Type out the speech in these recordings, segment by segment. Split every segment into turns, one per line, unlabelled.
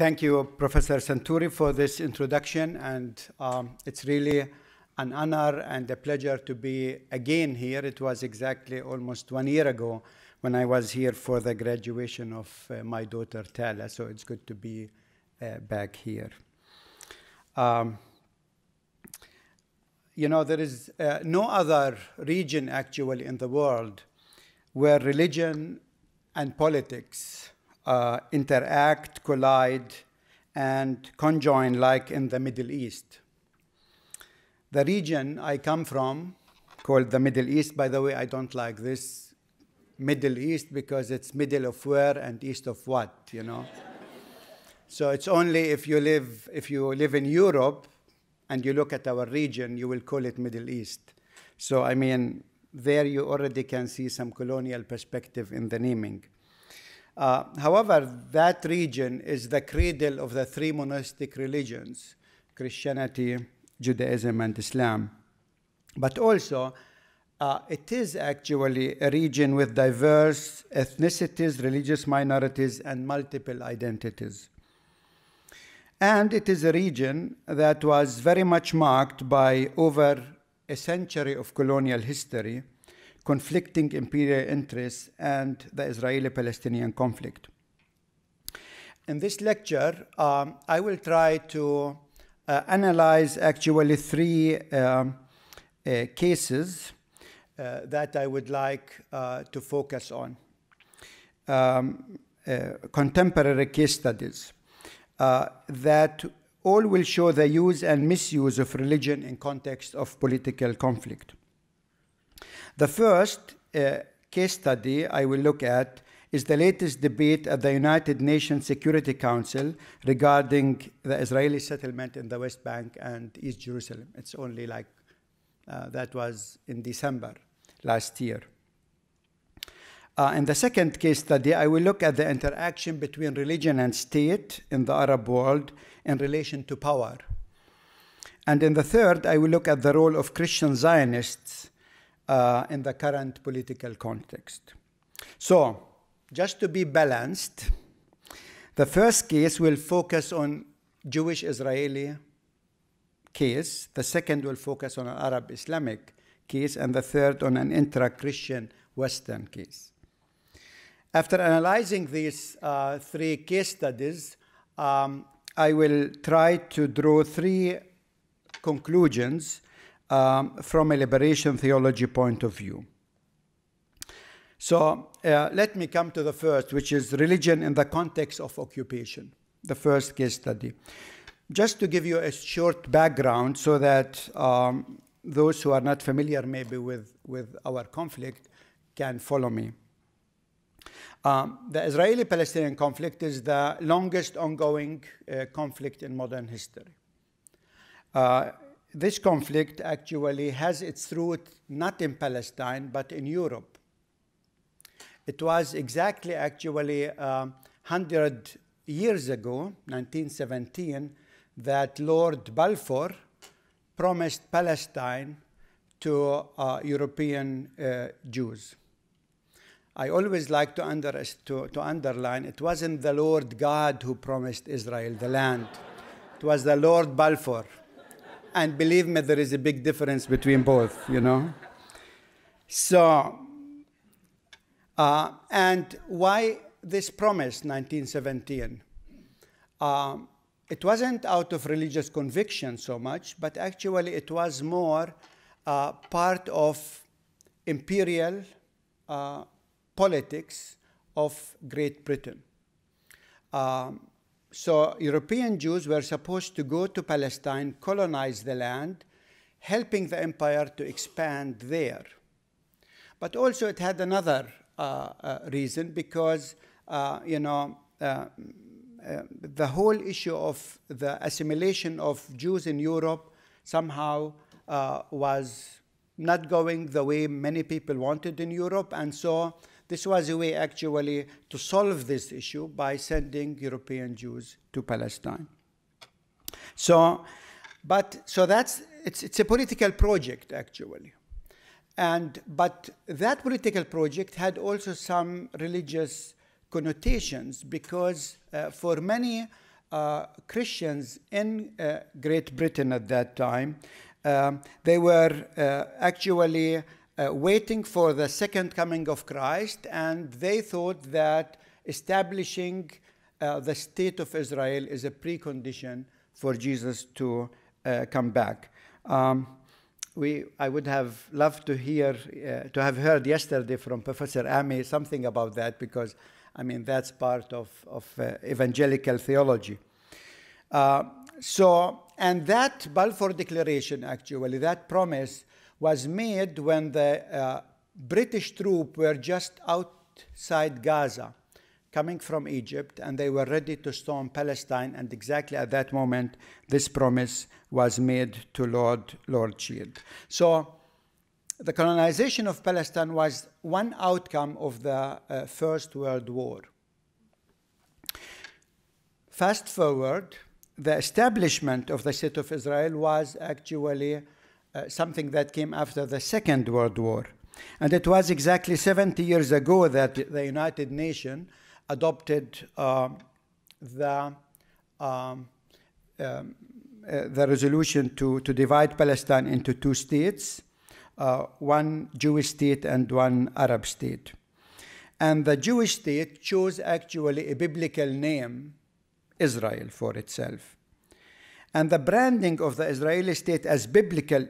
thank you, Professor Santuri, for this introduction. And um, it's really an honor and a pleasure to be again here. It was exactly almost one year ago when I was here for the graduation of uh, my daughter Tala. So it's good to be uh, back here. Um, you know, there is uh, no other region actually in the world where religion and politics uh, interact, collide, and conjoin like in the Middle East. The region I come from, called the Middle East, by the way, I don't like this Middle East because it's middle of where and east of what, you know? so it's only if you live if you live in Europe and you look at our region, you will call it Middle East. So I mean, there you already can see some colonial perspective in the naming. Uh, however, that region is the cradle of the three monastic religions Christianity, Judaism, and Islam. But also, uh, it is actually a region with diverse ethnicities, religious minorities, and multiple identities. And it is a region that was very much marked by over a century of colonial history conflicting imperial interests, and the Israeli Palestinian conflict. In this lecture, um, I will try to uh, analyze actually three um, uh, cases uh, that I would like uh, to focus on. Um, uh, contemporary case studies uh, that all will show the use and misuse of religion in context of political conflict. The first uh, case study I will look at is the latest debate at the United Nations Security Council regarding the Israeli settlement in the West Bank and East Jerusalem. It's only like uh, that was in December last year. Uh, in the second case study, I will look at the interaction between religion and state in the Arab world in relation to power. And in the third, I will look at the role of Christian Zionists uh, in the current political context. So, just to be balanced, the first case will focus on Jewish Israeli case, the second will focus on an Arab Islamic case, and the third on an intra Christian Western case. After analyzing these uh, three case studies, um, I will try to draw three conclusions um, from a liberation theology point of view. So uh, let me come to the first, which is religion in the context of occupation, the first case study. Just to give you a short background so that um, those who are not familiar maybe with, with our conflict can follow me. Um, the Israeli Palestinian conflict is the longest ongoing uh, conflict in modern history. Uh, this conflict actually has its root not in Palestine, but in Europe. It was exactly actually uh, 100 years ago, 1917, that Lord Balfour promised Palestine to uh, European uh, Jews. I always like to, under, to, to underline it wasn't the Lord God who promised Israel the land, it was the Lord Balfour. And believe me, there is a big difference between both, you know? So, uh, and why this promise, 1917? Um, it wasn't out of religious conviction so much, but actually it was more uh, part of imperial uh, politics of Great Britain. Um, so European Jews were supposed to go to Palestine, colonize the land, helping the empire to expand there. But also it had another uh, uh, reason because, uh, you know, uh, uh, the whole issue of the assimilation of Jews in Europe somehow uh, was not going the way many people wanted in Europe. And so this was a way actually to solve this issue by sending European Jews to Palestine. So, but so that's it's it's a political project actually, and but that political project had also some religious connotations because uh, for many uh, Christians in uh, Great Britain at that time, um, they were uh, actually uh, waiting for the second coming of Christ, and they thought that establishing uh, the state of Israel is a precondition for Jesus to uh, come back. Um, we, I would have loved to hear, uh, to have heard yesterday from Professor Ami something about that because, I mean, that's part of, of uh, evangelical theology. So, and that Balfour Declaration, actually, that promise was made when the uh, British troops were just outside Gaza coming from Egypt, and they were ready to storm Palestine. And exactly at that moment, this promise was made to Lord Rothschild. So, the colonization of Palestine was one outcome of the uh, First World War. Fast forward, the establishment of the state of Israel was actually uh, something that came after the Second World War. And it was exactly 70 years ago that the United Nations adopted uh, the, um, um, uh, the resolution to, to divide Palestine into two states, uh, one Jewish state and one Arab state. And the Jewish state chose actually a biblical name, Israel, for itself. And the branding of the Israeli state as biblical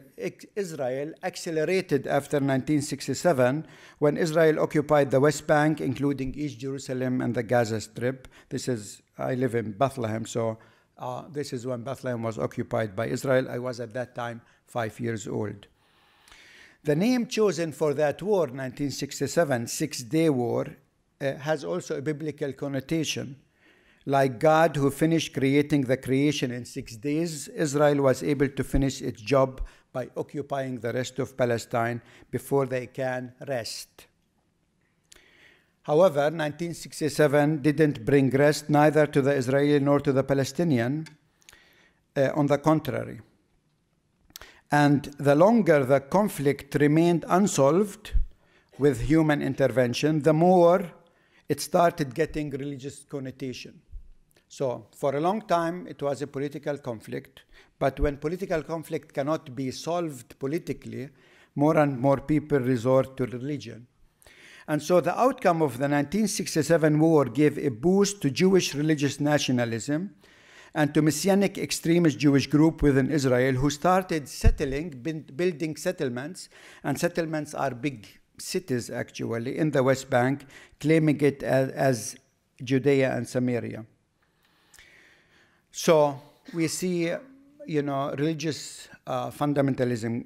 Israel accelerated after 1967 when Israel occupied the West Bank, including East Jerusalem and the Gaza Strip. This is, I live in Bethlehem, so uh, this is when Bethlehem was occupied by Israel. I was at that time five years old. The name chosen for that war, 1967, Six Day War, uh, has also a biblical connotation like God, who finished creating the creation in six days, Israel was able to finish its job by occupying the rest of Palestine before they can rest. However, 1967 didn't bring rest neither to the Israeli nor to the Palestinian. Uh, on the contrary. And the longer the conflict remained unsolved with human intervention, the more it started getting religious connotation. So for a long time, it was a political conflict. But when political conflict cannot be solved politically, more and more people resort to religion. And so the outcome of the 1967 war gave a boost to Jewish religious nationalism and to Messianic extremist Jewish group within Israel who started settling, building settlements, and settlements are big cities actually in the West Bank, claiming it as, as Judea and Samaria. So we see, you know, religious uh, fundamentalism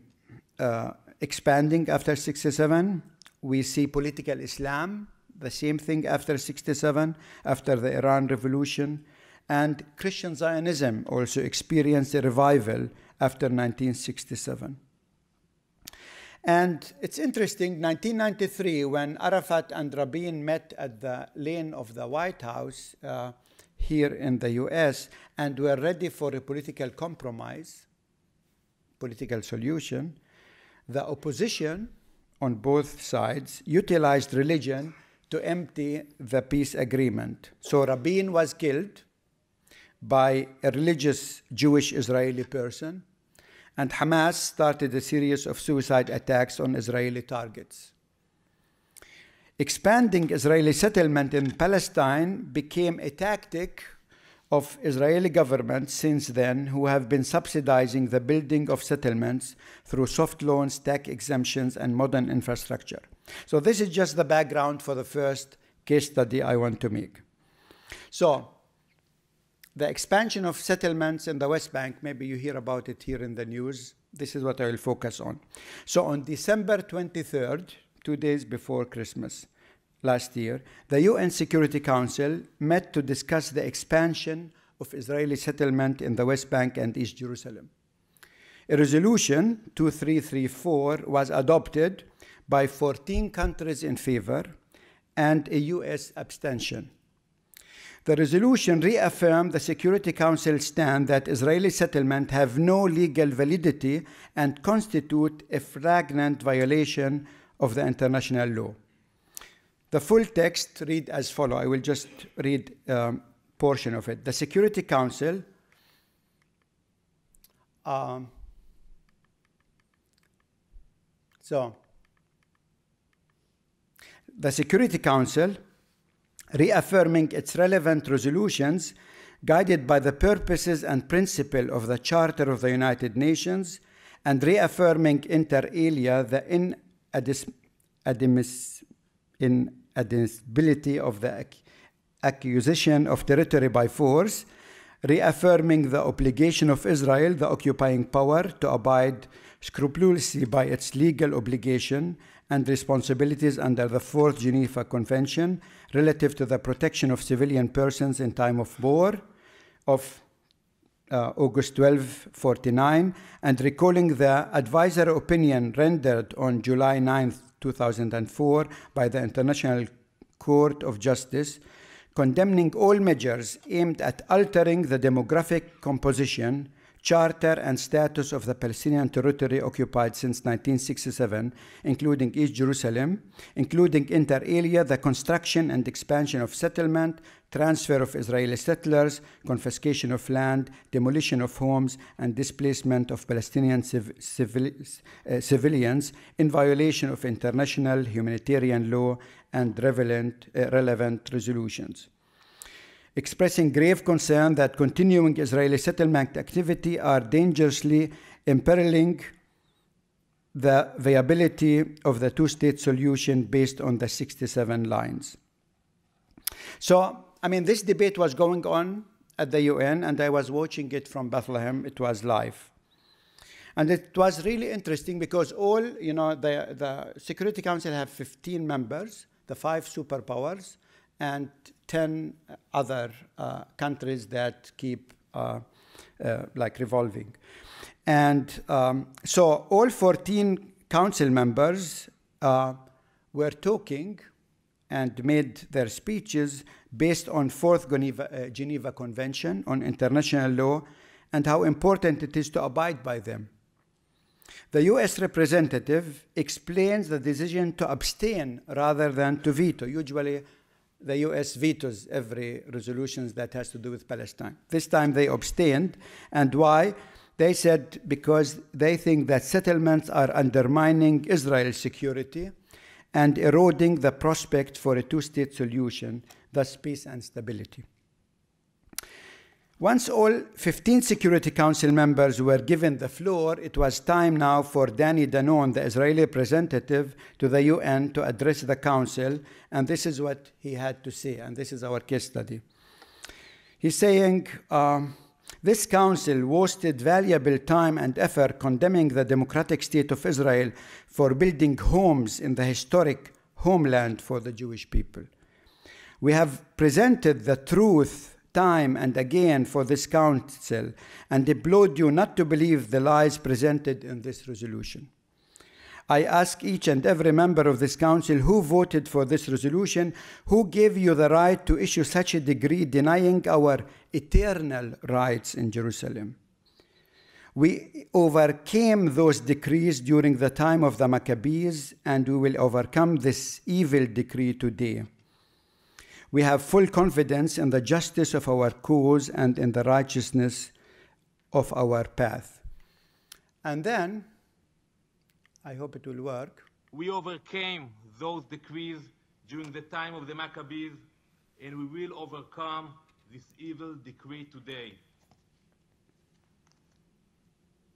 uh, expanding after 67. We see political Islam, the same thing after 67, after the Iran Revolution. And Christian Zionism also experienced a revival after 1967. And it's interesting, 1993, when Arafat and Rabin met at the lane of the White House, uh, here in the US and were ready for a political compromise, political solution, the opposition on both sides utilized religion to empty the peace agreement. So Rabin was killed by a religious Jewish Israeli person, and Hamas started a series of suicide attacks on Israeli targets expanding Israeli settlement in Palestine became a tactic of Israeli government since then who have been subsidizing the building of settlements through soft loans, tax exemptions, and modern infrastructure. So this is just the background for the first case study I want to make. So the expansion of settlements in the West Bank, maybe you hear about it here in the news. This is what I will focus on. So on December 23rd, two days before Christmas last year, the UN Security Council met to discuss the expansion of Israeli settlement in the West Bank and East Jerusalem. A resolution 2334 was adopted by 14 countries in favor and a US abstention. The resolution reaffirmed the Security Council stand that Israeli settlements have no legal validity and constitute a flagrant violation of the international law. The full text read as follow. I will just read um, portion of it. The Security Council um, so the Security Council reaffirming its relevant resolutions guided by the purposes and principle of the Charter of the United Nations and reaffirming inter alia the inadmissibility of the acquisition of territory by force, reaffirming the obligation of Israel, the occupying power, to abide scrupulously by its legal obligation and responsibilities under the Fourth Geneva Convention relative to the protection of civilian persons in time of war of uh, August 1249 and recalling the advisory opinion rendered on July 9, 2004 by the International Court of Justice condemning all measures aimed at altering the demographic composition charter and status of the Palestinian territory occupied since 1967, including East Jerusalem, including inter alia the construction and expansion of settlement, transfer of Israeli settlers, confiscation of land, demolition of homes, and displacement of Palestinian civ civil, uh, civilians in violation of international humanitarian law and relevant, uh, relevant resolutions expressing grave concern that continuing Israeli settlement activity are dangerously imperiling the viability of the two-state solution based on the 67 lines. So, I mean, this debate was going on at the UN, and I was watching it from Bethlehem. It was live. And it was really interesting because all, you know, the, the Security Council have 15 members, the five superpowers, and 10 other uh, countries that keep uh, uh, like revolving. And um, so all 14 council members uh, were talking and made their speeches based on Fourth Geneva, uh, Geneva Convention on international law and how important it is to abide by them. The US representative explains the decision to abstain rather than to veto. Usually the US vetoes every resolution that has to do with Palestine. This time they abstained. And why? They said because they think that settlements are undermining Israel's security and eroding the prospect for a two state solution, thus peace and stability. Once all 15 Security Council members were given the floor, it was time now for Danny Danon, the Israeli representative to the UN, to address the Council, and this is what he had to say, and this is our case study. He's saying, um, this council wasted valuable time and effort condemning the democratic state of Israel for building homes in the historic homeland for the Jewish people. We have presented the truth time and again for this council and deplored you not to believe the lies presented in this resolution. I ask each and every member of this council who voted for this resolution, who gave you the right to issue such a decree denying our eternal rights in Jerusalem. We overcame those decrees during the time of the Maccabees, and we will overcome this evil decree today. We have full confidence in the justice of our cause and in the righteousness of our path. And then, I hope it will work.
We overcame those decrees during the time of the Maccabees, and we will overcome this evil decree today.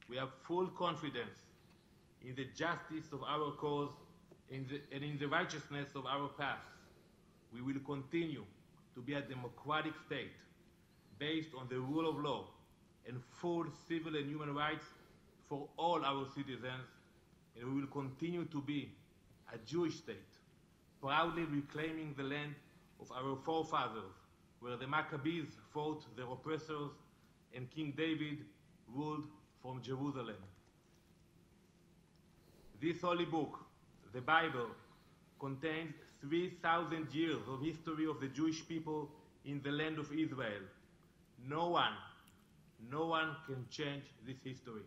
We have full confidence in the justice of our cause and in the righteousness of our path we will continue to be a democratic state based on the rule of law and full civil and human rights for all our citizens, and we will continue to be a Jewish state, proudly reclaiming the land of our forefathers, where the Maccabees fought their oppressors and King David ruled from Jerusalem. This holy book, the Bible, contains 3,000 years of history of the Jewish people in the land of Israel. No one, no one can change this history.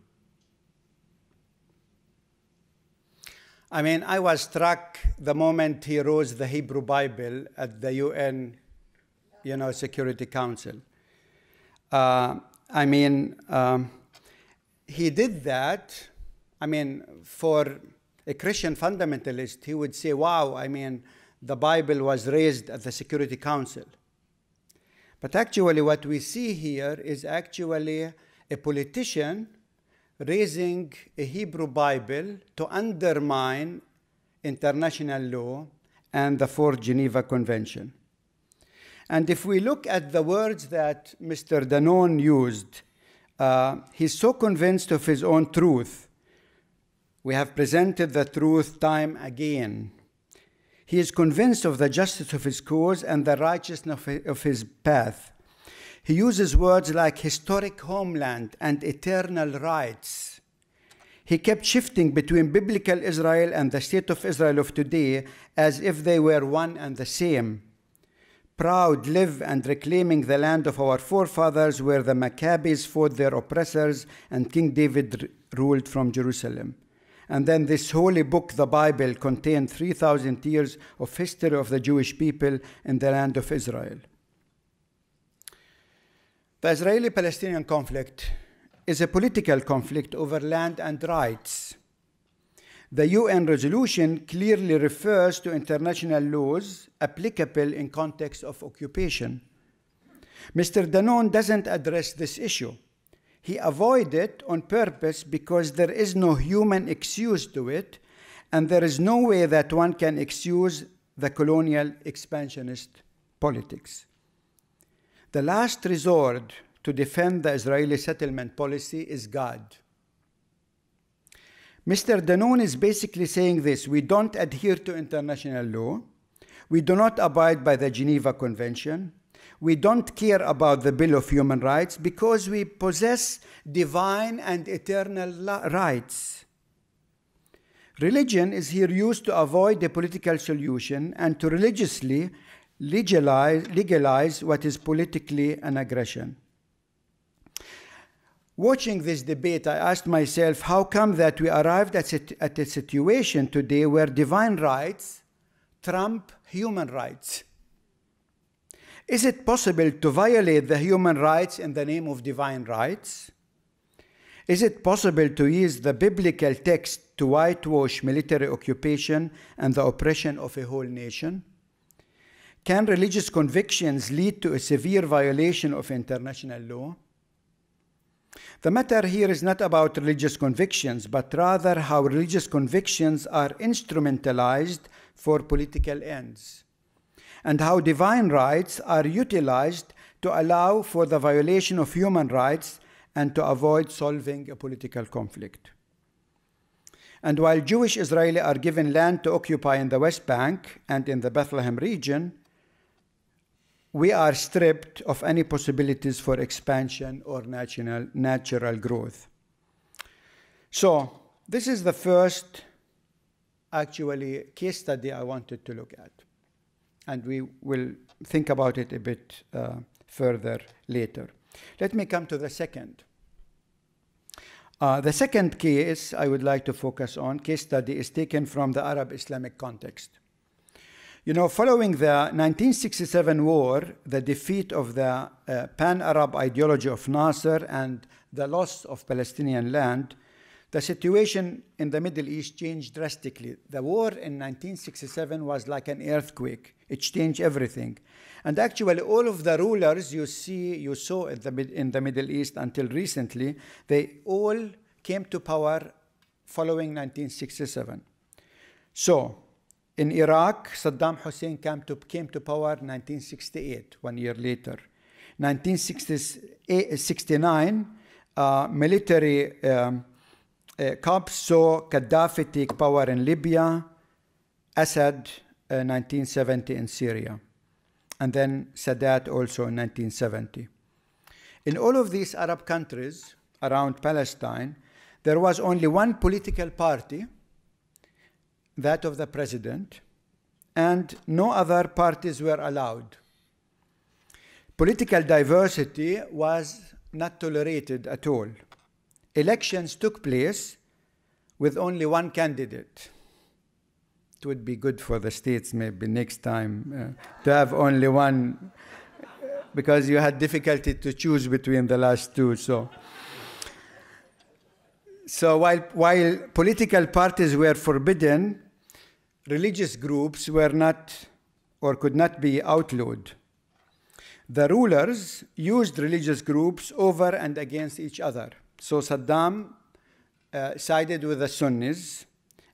I mean, I was struck the moment he rose the Hebrew Bible at the UN you know, Security Council. Uh, I mean, um, he did that. I mean, for a Christian fundamentalist, he would say, wow, I mean, the Bible was raised at the Security Council. But actually, what we see here is actually a politician raising a Hebrew Bible to undermine international law and the Fourth Geneva Convention. And if we look at the words that Mr. Danon used, uh, he's so convinced of his own truth. We have presented the truth time again. He is convinced of the justice of his cause and the righteousness of his path. He uses words like historic homeland and eternal rights. He kept shifting between biblical Israel and the state of Israel of today as if they were one and the same. Proud, live, and reclaiming the land of our forefathers where the Maccabees fought their oppressors and King David ruled from Jerusalem. And then this holy book, the Bible, contained 3,000 years of history of the Jewish people in the land of Israel. The Israeli Palestinian conflict is a political conflict over land and rights. The UN resolution clearly refers to international laws applicable in context of occupation. Mr. Danon doesn't address this issue. He avoids it on purpose because there is no human excuse to it, and there is no way that one can excuse the colonial expansionist politics. The last resort to defend the Israeli settlement policy is God. Mr. Danon is basically saying this we don't adhere to international law, we do not abide by the Geneva Convention, we don't care about the Bill of Human Rights because we possess divine and eternal rights. Religion is here used to avoid a political solution and to religiously legalize, legalize what is politically an aggression. Watching this debate, I asked myself, how come that we arrived at, at a situation today where divine rights trump human rights? Is it possible to violate the human rights in the name of divine rights? Is it possible to use the biblical text to whitewash military occupation and the oppression of a whole nation? Can religious convictions lead to a severe violation of international law? The matter here is not about religious convictions, but rather how religious convictions are instrumentalized for political ends, and how divine rights are utilized to allow for the violation of human rights and to avoid solving a political conflict. And while Jewish Israeli are given land to occupy in the West Bank and in the Bethlehem region, we are stripped of any possibilities for expansion or natural, natural growth. So, this is the first actually case study I wanted to look at. And we will think about it a bit uh, further later. Let me come to the second. Uh, the second case I would like to focus on, case study, is taken from the Arab Islamic context. You know, following the 1967 war, the defeat of the uh, pan Arab ideology of Nasser and the loss of Palestinian land, the situation in the Middle East changed drastically. The war in 1967 was like an earthquake, it changed everything. And actually, all of the rulers you see, you saw the, in the Middle East until recently, they all came to power following 1967. So, in Iraq, Saddam Hussein came to, came to power in 1968, one year later. 1969, uh, military um, uh, cops saw Gaddafi take power in Libya, Assad uh, 1970 in Syria, and then Sadat also in 1970. In all of these Arab countries around Palestine, there was only one political party that of the president, and no other parties were allowed. Political diversity was not tolerated at all. Elections took place with only one candidate. It would be good for the states maybe next time uh, to have only one because you had difficulty to choose between the last two. So, so while, while political parties were forbidden, religious groups were not or could not be outlawed. The rulers used religious groups over and against each other. So Saddam uh, sided with the Sunnis,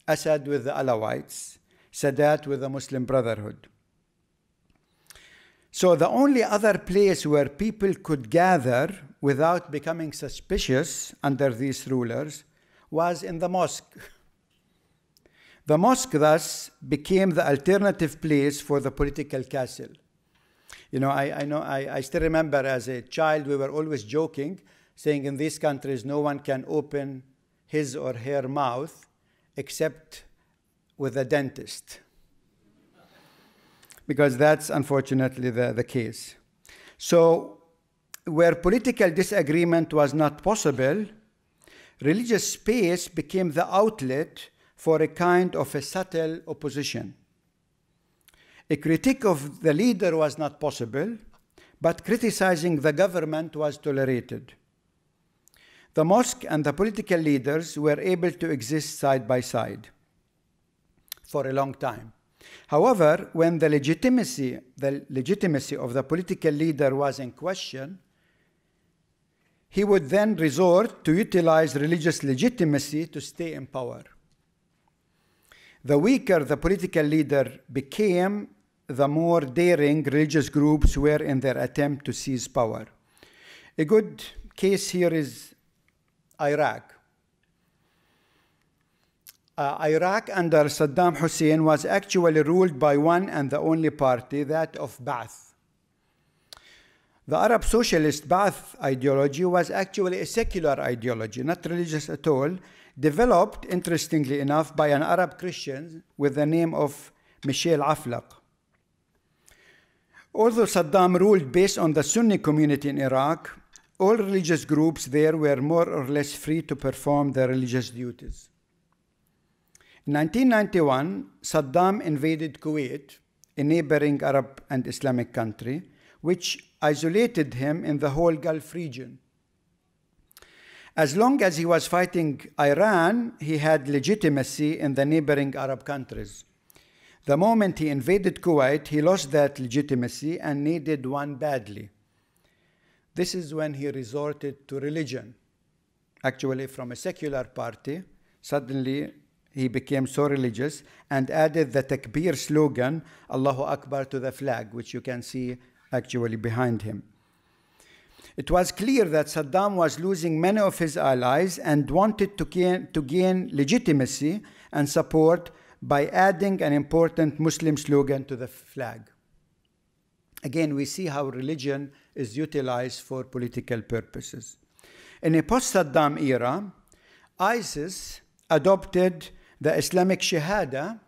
Assad with the Alawites, Sadat with the Muslim Brotherhood. So the only other place where people could gather without becoming suspicious under these rulers was in the mosque. The mosque thus became the alternative place for the political castle. You know, I, I know I, I still remember as a child we were always joking, saying in these countries no one can open his or her mouth except with a dentist. Because that's unfortunately the, the case. So, where political disagreement was not possible, religious space became the outlet for a kind of a subtle opposition. A critique of the leader was not possible, but criticizing the government was tolerated. The mosque and the political leaders were able to exist side by side for a long time. However, when the legitimacy, the legitimacy of the political leader was in question, he would then resort to utilize religious legitimacy to stay in power. The weaker the political leader became, the more daring religious groups were in their attempt to seize power. A good case here is Iraq. Uh, Iraq under Saddam Hussein was actually ruled by one and the only party, that of Ba'ath. The Arab socialist Ba'ath ideology was actually a secular ideology, not religious at all, developed, interestingly enough, by an Arab Christian with the name of Michel Aflaq. Although Saddam ruled based on the Sunni community in Iraq, all religious groups there were more or less free to perform their religious duties. In 1991, Saddam invaded Kuwait, a neighboring Arab and Islamic country, which isolated him in the whole Gulf region. As long as he was fighting Iran, he had legitimacy in the neighboring Arab countries. The moment he invaded Kuwait, he lost that legitimacy and needed one badly. This is when he resorted to religion. Actually, from a secular party, suddenly he became so religious and added the takbir slogan, Allahu Akbar, to the flag, which you can see actually behind him. It was clear that Saddam was losing many of his allies and wanted to gain, to gain legitimacy and support by adding an important Muslim slogan to the flag. Again, we see how religion is utilized for political purposes. In a post Saddam era, ISIS adopted the Islamic Shahada,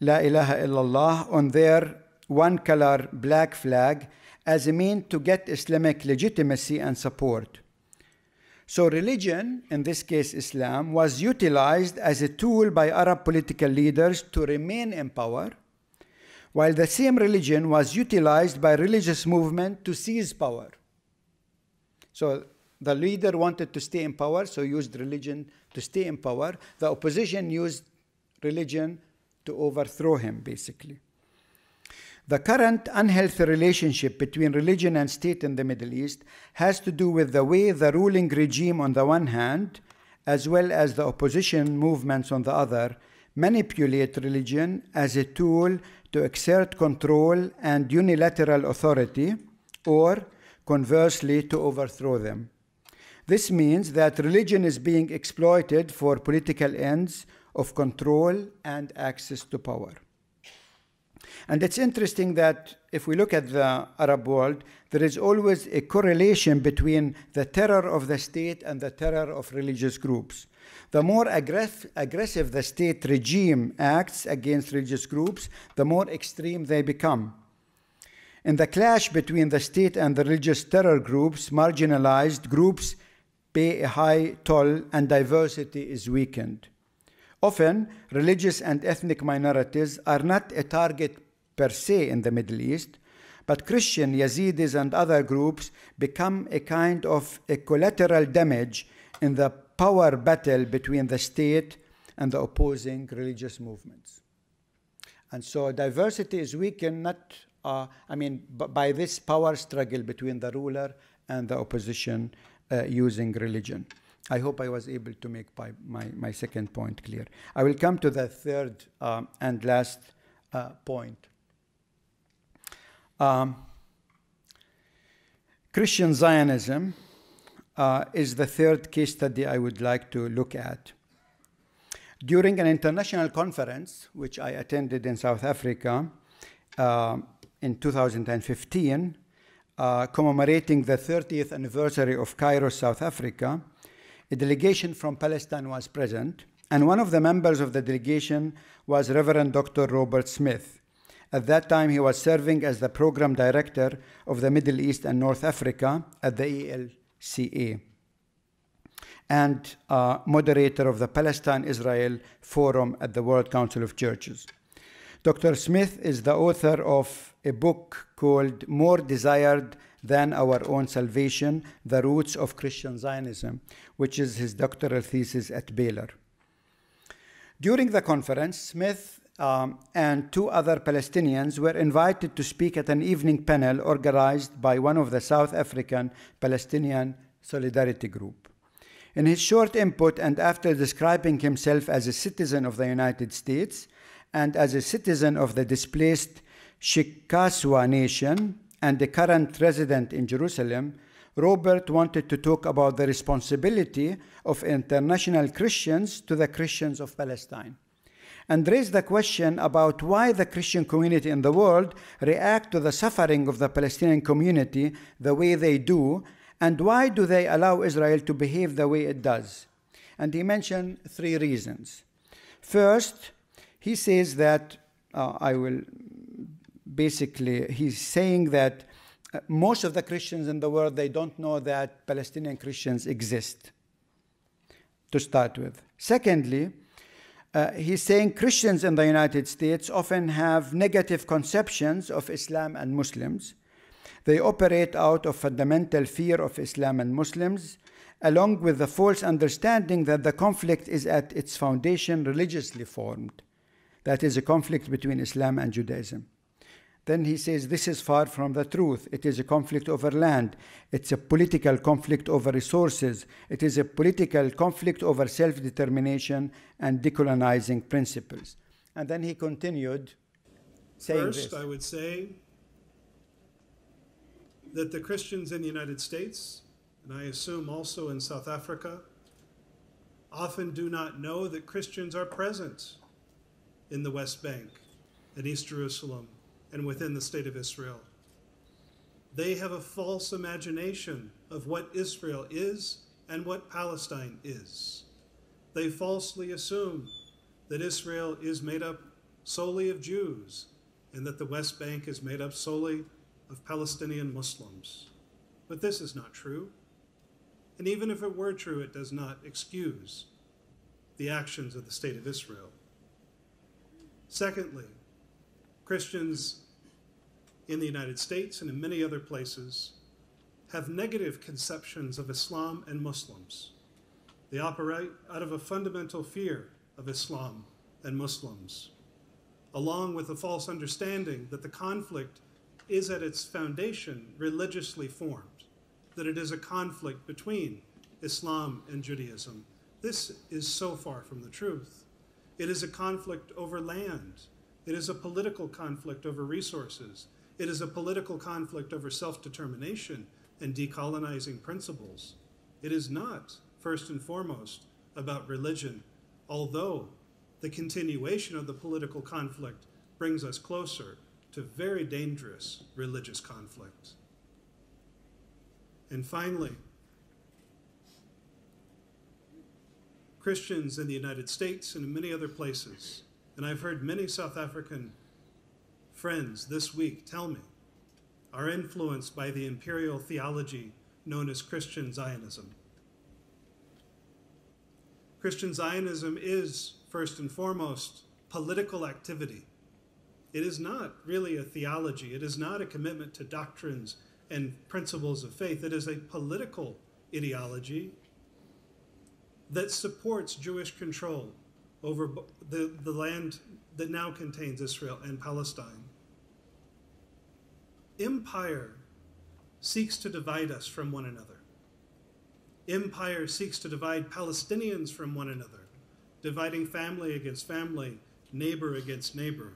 La ilaha illallah, on their one color black flag as a mean to get Islamic legitimacy and support. So, religion, in this case Islam, was utilized as a tool by Arab political leaders to remain in power while the same religion was utilized by religious movement to seize power. So the leader wanted to stay in power, so used religion to stay in power. The opposition used religion to overthrow him, basically. The current unhealthy relationship between religion and state in the Middle East has to do with the way the ruling regime, on the one hand, as well as the opposition movements on the other, manipulate religion as a tool to exert control and unilateral authority, or conversely, to overthrow them. This means that religion is being exploited for political ends of control and access to power. And it's interesting that if we look at the Arab world, there is always a correlation between the terror of the state and the terror of religious groups. The more aggressive, aggressive the state regime acts against religious groups, the more extreme they become. In the clash between the state and the religious terror groups, marginalized groups pay a high toll and diversity is weakened. Often, religious and ethnic minorities are not a target per se in the Middle East, But Christian, Yazidis, and other groups become a kind of a collateral damage in the power battle between the state and the opposing religious movements. And so diversity is weakened not, uh, I mean, by this power struggle between the ruler and the opposition uh, using religion. I hope I was able to make my, my, my second point clear. I will come to the third um, and last uh, point. Um, Christian Zionism uh, is the third case study I would like to look at. During an international conference, which I attended in South Africa uh, in 2015, uh, commemorating the 30th anniversary of Kairos, South Africa, a delegation from Palestine was present, and one of the members of the delegation was Reverend Dr. Robert Smith. At that time, he was serving as the program director of the Middle East and North Africa at the ELCA and uh, moderator of the Palestine Israel Forum at the World Council of Churches. Dr. Smith is the author of a book called More Desired Than Our Own Salvation The Roots of Christian Zionism, which is his doctoral thesis at Baylor. During the conference, Smith um, and two other Palestinians were invited to speak at an evening panel organized by one of the South African Palestinian Solidarity Group. In his short input, and after describing himself as a citizen of the United States and as a citizen of the displaced Chickasaw Nation and a current resident in Jerusalem, Robert wanted to talk about the responsibility of international Christians to the Christians of Palestine and raised the question about why the Christian community in the world react to the suffering of the Palestinian community the way they do and why do they allow Israel to behave the way it does? And he mentioned three reasons. First, he says that uh, I will basically, he's saying that uh, most of the Christians in the world, they don't know that Palestinian Christians exist, to start with. Secondly, uh, he's saying Christians in the United States often have negative conceptions of Islam and Muslims. They operate out of fundamental fear of Islam and Muslims, along with the false understanding that the conflict is at its foundation religiously formed. That is a conflict between Islam and Judaism. Then he says, This is far from the truth. It is a conflict over land. It's a political conflict over resources. It is a political conflict over self determination and decolonizing principles. And then he continued saying
First,
this.
I would say that the Christians in the United States, and I assume also in South Africa, often do not know that Christians are present in the West Bank, in East Jerusalem, and within the state of Israel. They have a false imagination of what Israel is and what Palestine is. They falsely assume that Israel is made up solely of Jews and that the West Bank is made up solely of Palestinian Muslims. But this is not true. And even if it were true, it does not excuse the actions of the state of Israel. Secondly, Christians in the United States and in many other places have negative conceptions of Islam and Muslims. They operate out of a fundamental fear of Islam and Muslims, along with a false understanding that the conflict is at its foundation religiously formed, that it is a conflict between Islam and Judaism. This is so far from the truth. It is a conflict over land. It is a political conflict over resources. It is a political conflict over self determination and decolonizing principles. It is not, first and foremost, about religion, although the continuation of the political conflict brings us closer to very dangerous religious conflict. And finally, Christians in the United States and in many other places, and I've heard many South African friends this week tell me, are influenced by the imperial theology known as Christian Zionism. Christian Zionism is, first and foremost, political activity It is not really a theology. It is not a commitment to doctrines and principles of faith. It is a political ideology that supports Jewish control over the, the land that now contains Israel and Palestine. Empire seeks to divide us from one another. Empire seeks to divide Palestinians from one another, dividing family against family, neighbor against neighbor.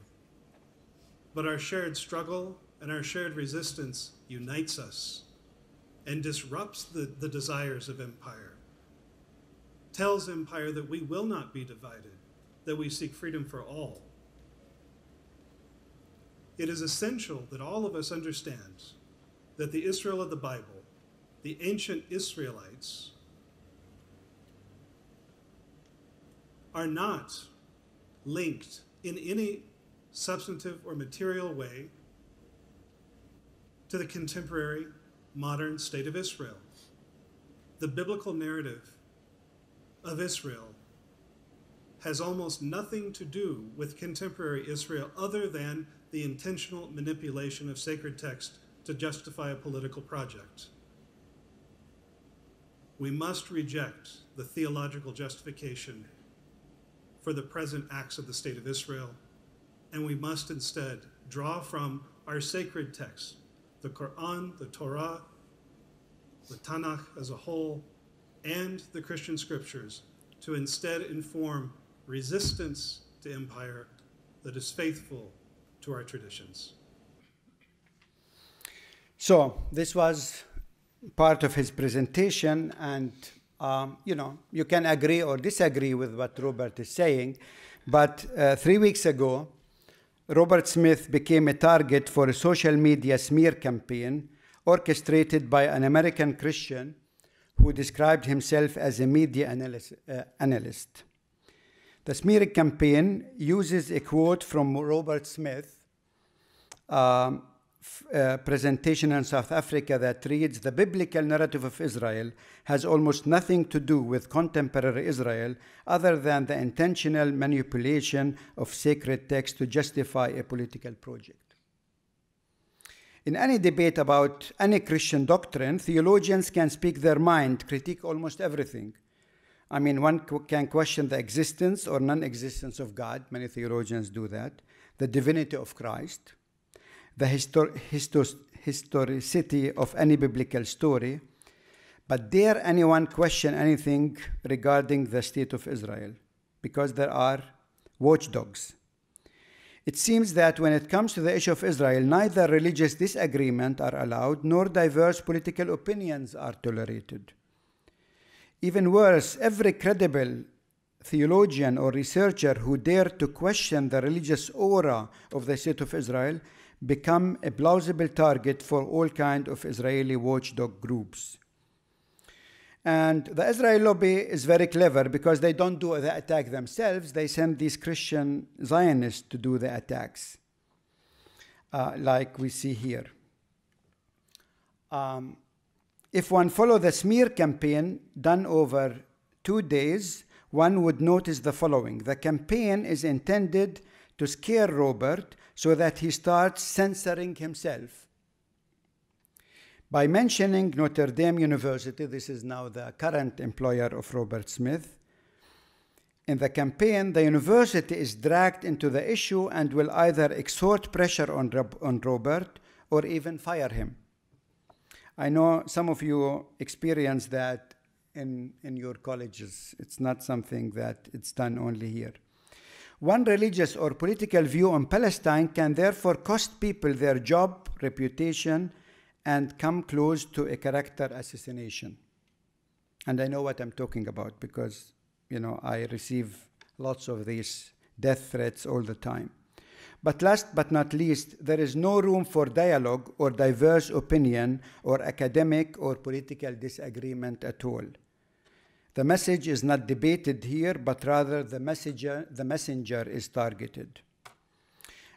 But our shared struggle and our shared resistance unites us and disrupts the, the desires of empire, tells empire that we will not be divided, that we seek freedom for all. It is essential that all of us understand that the Israel of the Bible, the ancient Israelites, are not linked in any substantive or material way to the contemporary modern state of Israel. The biblical narrative of Israel has almost nothing to do with contemporary Israel other than the intentional manipulation of sacred text to justify a political project. We must reject the theological justification for the present acts of the state of Israel, and we must instead draw from our sacred texts, the Quran, the Torah, the Tanakh as a whole, and the Christian scriptures to instead inform resistance to empire that is faithful to our traditions.
So, this was part of his presentation, and um, you know, you can agree or disagree with what Robert is saying, but uh, three weeks ago, Robert Smith became a target for a social media smear campaign orchestrated by an American Christian who described himself as a media analyst. Uh, analyst. The smear campaign uses a quote from Robert Smith, um, uh, presentation in South Africa that reads The biblical narrative of Israel has almost nothing to do with contemporary Israel other than the intentional manipulation of sacred text to justify a political project. In any debate about any Christian doctrine, theologians can speak their mind, critique almost everything. I mean, one can question the existence or non existence of God, many theologians do that, the divinity of Christ the histor- histor- historicity of any biblical story, but dare anyone question anything regarding the state of Israel? Because there are watchdogs. It seems that when it comes to the issue of Israel, neither religious disagreement are allowed nor diverse political opinions are tolerated. Even worse, every credible theologian or researcher who dare to question the religious aura of the state of Israel become a plausible target for all kinds of Israeli watchdog groups. And the Israel lobby is very clever because they don't do the attack themselves, they send these Christian Zionists to do the attacks, uh, like we see here. Um, if one follow the smear campaign done over two days, one would notice the following. The campaign is intended to scare Robert so that he starts censoring himself. By mentioning Notre Dame University, this is now the current employer of Robert Smith, in the campaign, the university is dragged into the issue and will either exert pressure on, on Robert or even fire him. I know some of you experience that in, in your colleges. It's not something that it's done only here. One religious or political view on Palestine can therefore cost people their job, reputation, and come close to a character assassination. And I know what I'm talking about because, you know, I receive lots of these death threats all the time. But last but not least, there is no room for dialogue or diverse opinion or academic or political disagreement at all. The message is not debated here, but rather the messenger, the messenger is targeted.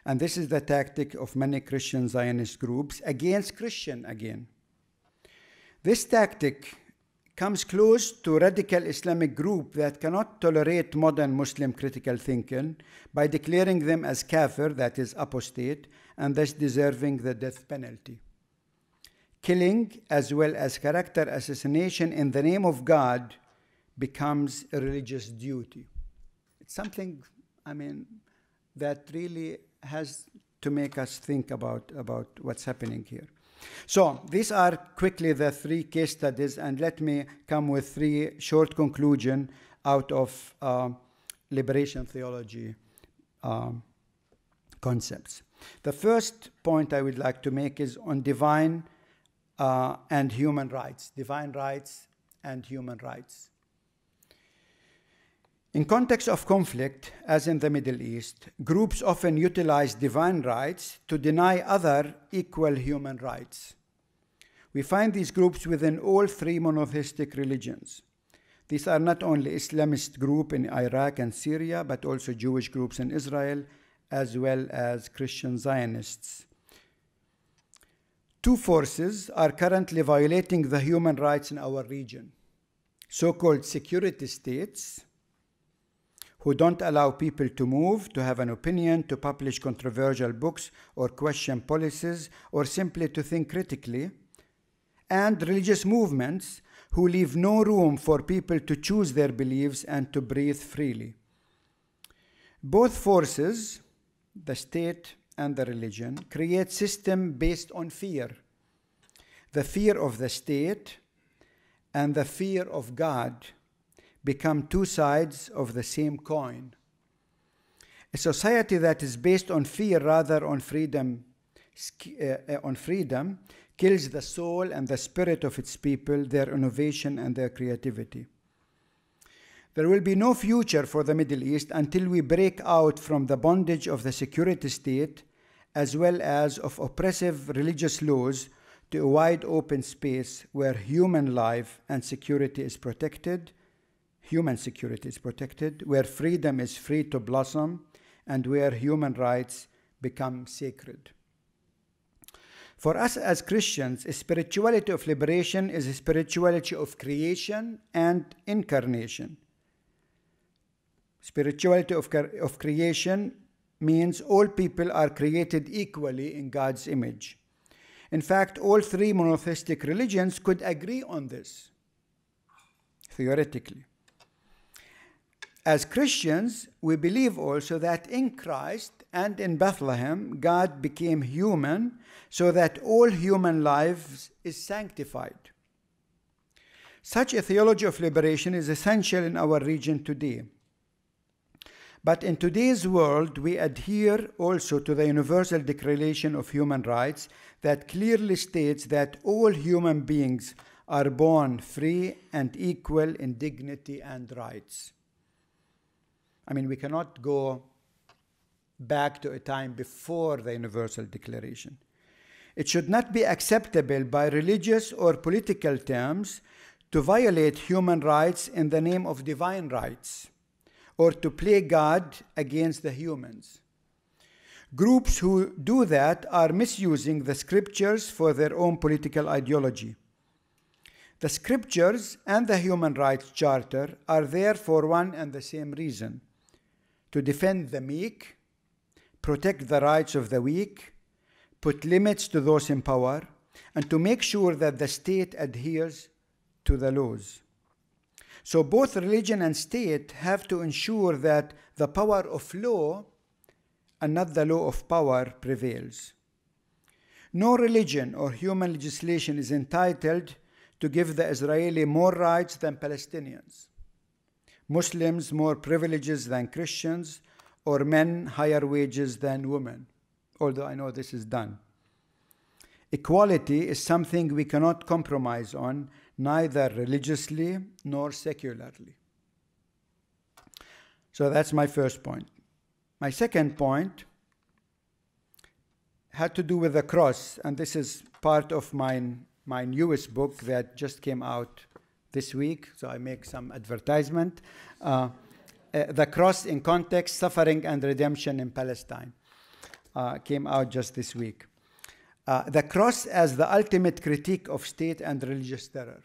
And this is the tactic of many Christian Zionist groups against Christian again. This tactic comes close to radical Islamic group that cannot tolerate modern Muslim critical thinking by declaring them as kafir, that is apostate, and thus deserving the death penalty. Killing as well as character assassination in the name of God becomes a religious duty. It's something, I mean, that really has to make us think about, about what's happening here. So these are quickly the three case studies, and let me come with three short conclusion out of uh, liberation theology um, concepts. The first point I would like to make is on divine uh, and human rights, divine rights and human rights. In context of conflict, as in the Middle East, groups often utilize divine rights to deny other equal human rights. We find these groups within all three monotheistic religions. These are not only Islamist groups in Iraq and Syria, but also Jewish groups in Israel, as well as Christian Zionists. Two forces are currently violating the human rights in our region so called security states who don't allow people to move, to have an opinion, to publish controversial books or question policies, or simply to think critically, and religious movements who leave no room for people to choose their beliefs and to breathe freely. Both forces, the state and the religion, create system based on fear. The fear of the state and the fear of God become two sides of the same coin. A society that is based on fear rather on freedom, uh, uh, on freedom kills the soul and the spirit of its people, their innovation and their creativity. There will be no future for the Middle East until we break out from the bondage of the security state as well as of oppressive religious laws to a wide open space where human life and security is protected human security is protected, where freedom is free to blossom, and where human rights become sacred. For us as Christians, a spirituality of liberation is a spirituality of creation and incarnation. Spirituality of, of creation means all people are created equally in God's image. In fact, all three monotheistic religions could agree on this, theoretically. As Christians, we believe also that in Christ and in Bethlehem, God became human so that all human lives is sanctified. Such a theology of liberation is essential in our region today. But in today's world, we adhere also to the Universal Declaration of Human Rights that clearly states that all human beings are born free and equal in dignity and rights. I mean, we cannot go back to a time before the Universal Declaration. It should not be acceptable by religious or political terms to violate human rights in the name of divine rights or to play God against the humans. Groups who do that are misusing the scriptures for their own political ideology. The scriptures and the Human Rights Charter are there for one and the same reason to defend the meek, protect the rights of the weak, put limits to those in power, and to make sure that the state adheres to the laws. So both religion and state have to ensure that the power of law and not the law of power prevails. No religion or human legislation is entitled to give the Israeli more rights than Palestinians. Muslims more privileges than Christians, or men higher wages than women, although I know this is done. Equality is something we cannot compromise on, neither religiously nor secularly. So that's my first point. My second point had to do with the cross, and this is part of my, my newest book that just came out this week, so I make some advertisement. Uh, uh, the Cross in Context, Suffering and Redemption in Palestine uh, came out just this week. Uh, the cross as the ultimate critique of state and religious terror.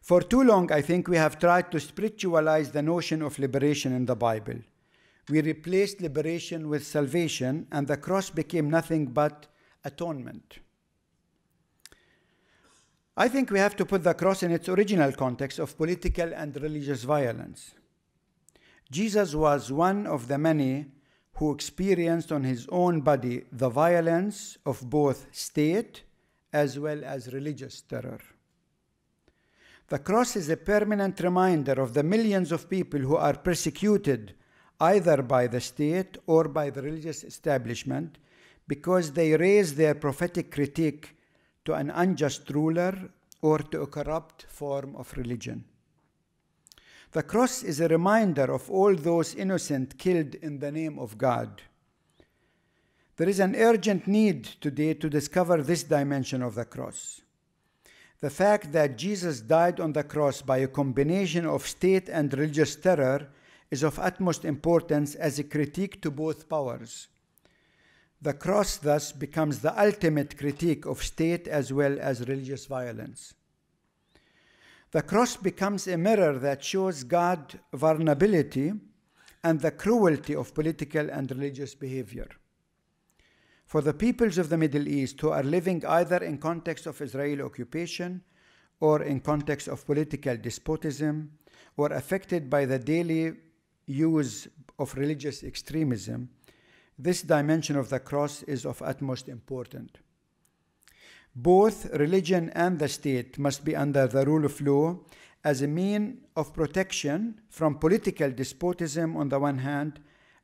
For too long, I think we have tried to spiritualize the notion of liberation in the Bible. We replaced liberation with salvation, and the cross became nothing but atonement. I think we have to put the cross in its original context of political and religious violence. Jesus was one of the many who experienced on his own body the violence of both state as well as religious terror. The cross is a permanent reminder of the millions of people who are persecuted either by the state or by the religious establishment because they raise their prophetic critique to an unjust ruler or to a corrupt form of religion. The cross is a reminder of all those innocent killed in the name of God. There is an urgent need today to discover this dimension of the cross. The fact that Jesus died on the cross by a combination of state and religious terror is of utmost importance as a critique to both powers. The cross thus becomes the ultimate critique of state as well as religious violence. The cross becomes a mirror that shows God's vulnerability and the cruelty of political and religious behavior. For the peoples of the Middle East who are living either in context of Israeli occupation or in context of political despotism or affected by the daily use of religious extremism, this dimension of the cross is of utmost importance. Both religion and the state must be under the rule of law as a mean of protection from political despotism on the one hand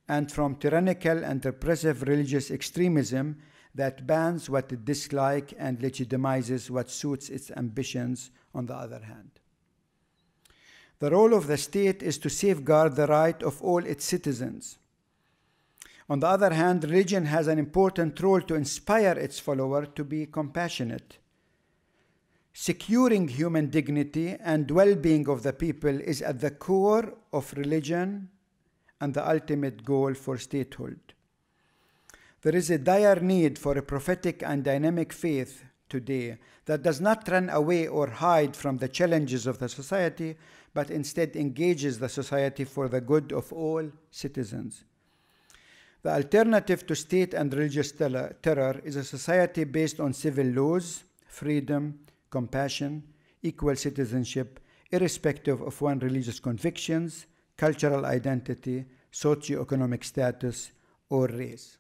and from tyrannical and repressive religious extremism that bans what it dislikes and legitimizes what suits its ambitions on the other hand. The role of the state is to safeguard the right of all its citizens. On the other hand, religion has an important role to inspire its followers to be compassionate. Securing human dignity and well being of the people is at the core of religion and the ultimate goal for statehood. There is a dire need for a prophetic and dynamic faith today that does not run away or hide from the challenges of the society, but instead engages the society for the good of all citizens. The alternative to state and religious terror is a society based on civil laws, freedom, compassion, equal citizenship, irrespective of one's religious convictions, cultural identity, socio-economic status, or race.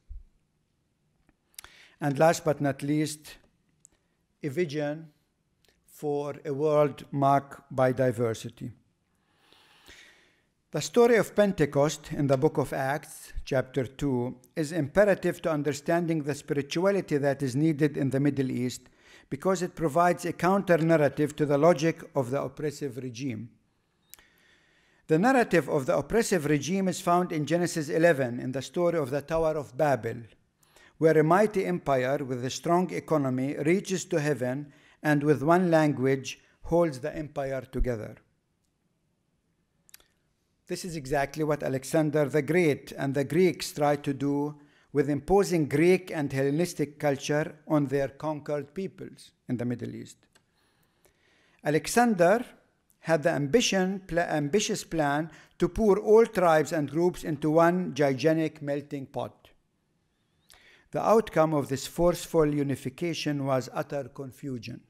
And last but not least, a vision for a world marked by diversity. The story of Pentecost in the book of Acts, chapter 2, is imperative to understanding the spirituality that is needed in the Middle East because it provides a counter narrative to the logic of the oppressive regime. The narrative of the oppressive regime is found in Genesis 11 in the story of the Tower of Babel, where a mighty empire with a strong economy reaches to heaven and with one language holds the empire together. This is exactly what Alexander the Great and the Greeks tried to do with imposing Greek and Hellenistic culture on their conquered peoples in the Middle East. Alexander had the ambition, pl- ambitious plan to pour all tribes and groups into one gigantic melting pot. The outcome of this forceful unification was utter confusion.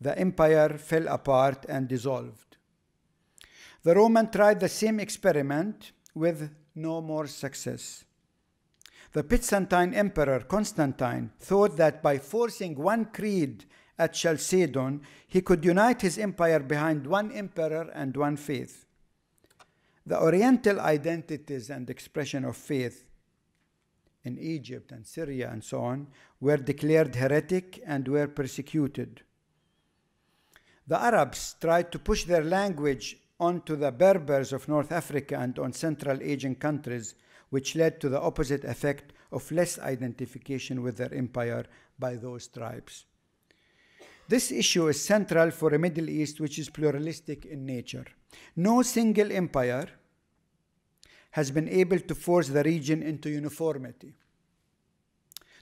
The empire fell apart and dissolved. The Roman tried the same experiment with no more success. The Byzantine emperor Constantine thought that by forcing one creed at Chalcedon, he could unite his empire behind one emperor and one faith. The Oriental identities and expression of faith in Egypt and Syria and so on were declared heretic and were persecuted. The Arabs tried to push their language onto the Berbers of North Africa and on Central Asian countries, which led to the opposite effect of less identification with their empire by those tribes. This issue is central for a Middle East which is pluralistic in nature. No single empire has been able to force the region into uniformity.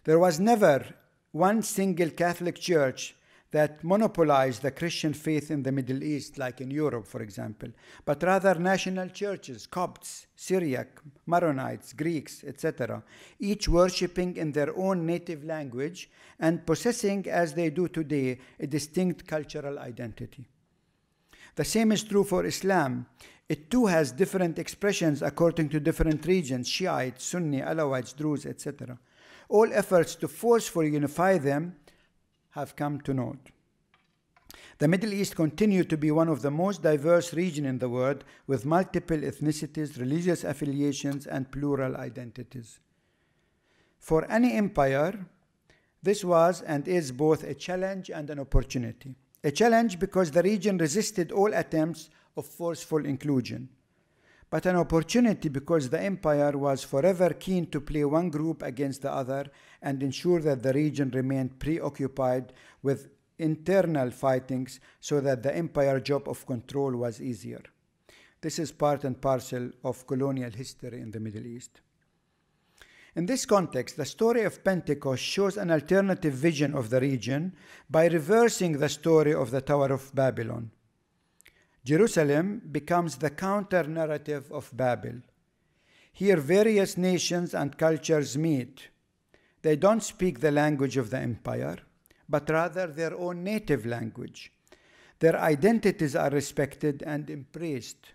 There was never one single Catholic church that monopolize the Christian faith in the Middle East, like in Europe, for example, but rather national churches, Copts, Syriac, Maronites, Greeks, etc., each worshipping in their own native language and possessing, as they do today, a distinct cultural identity. The same is true for Islam. It too has different expressions according to different regions Shiites, Sunni, Alawites, Druze, etc. All efforts to forcefully unify them have come to note. The Middle East continued to be one of the most diverse regions in the world with multiple ethnicities, religious affiliations, and plural identities. For any empire, this was and is both a challenge and an opportunity. A challenge because the region resisted all attempts of forceful inclusion, but an opportunity because the empire was forever keen to play one group against the other and ensure that the region remained preoccupied with internal fightings so that the empire job of control was easier. This is part and parcel of colonial history in the Middle East. In this context, the story of Pentecost shows an alternative vision of the region by reversing the story of the Tower of Babylon. Jerusalem becomes the counter narrative of Babel. Here, various nations and cultures meet. They don't speak the language of the empire, but rather their own native language. Their identities are respected and embraced.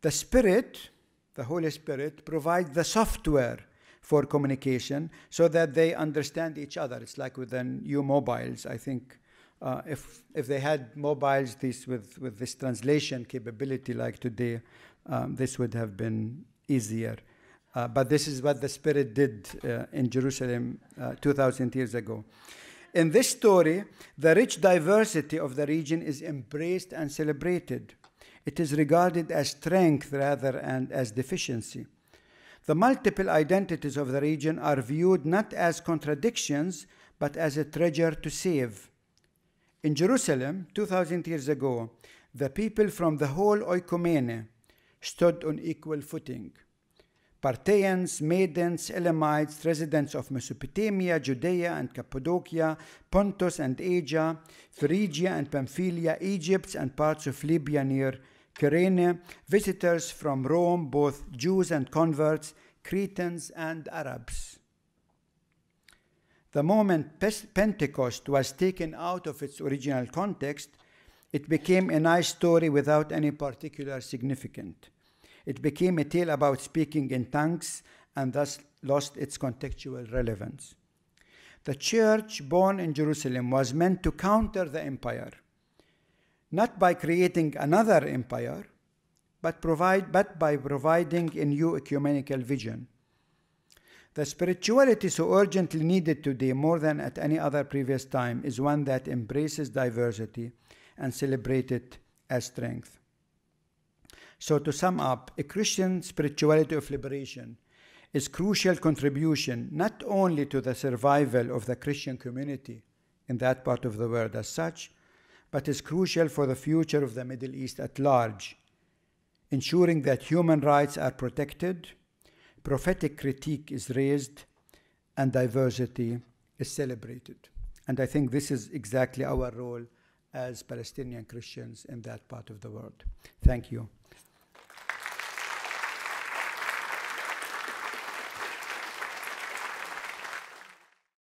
The Spirit, the Holy Spirit, provides the software for communication so that they understand each other. It's like with the new mobiles. I think uh, if, if they had mobiles this, with, with this translation capability like today, um, this would have been easier. Uh, but this is what the Spirit did uh, in Jerusalem uh, 2,000 years ago. In this story, the rich diversity of the region is embraced and celebrated. It is regarded as strength rather than as deficiency. The multiple identities of the region are viewed not as contradictions, but as a treasure to save. In Jerusalem, 2,000 years ago, the people from the whole oikumene stood on equal footing. Parthians, Medans, Elamites, residents of Mesopotamia, Judea and Cappadocia, Pontus and Asia, Phrygia and Pamphylia, Egypt and parts of Libya near Cyrene, visitors from Rome, both Jews and converts, Cretans and Arabs. The moment Pentecost was taken out of its original context, it became a nice story without any particular significance. It became a tale about speaking in tongues and thus lost its contextual relevance. The church born in Jerusalem was meant to counter the empire not by creating another empire, but, provide, but by providing a new ecumenical vision. The spirituality so urgently needed today, more than at any other previous time, is one that embraces diversity and celebrates it as strength. So, to sum up, a Christian spirituality of liberation is crucial contribution not only to the survival of the Christian community in that part of the world as such, but is crucial for the future of the Middle East at large, ensuring that human rights are protected, prophetic critique is raised, and diversity is celebrated. And I think this is exactly our role as Palestinian Christians in that part of the world. Thank you.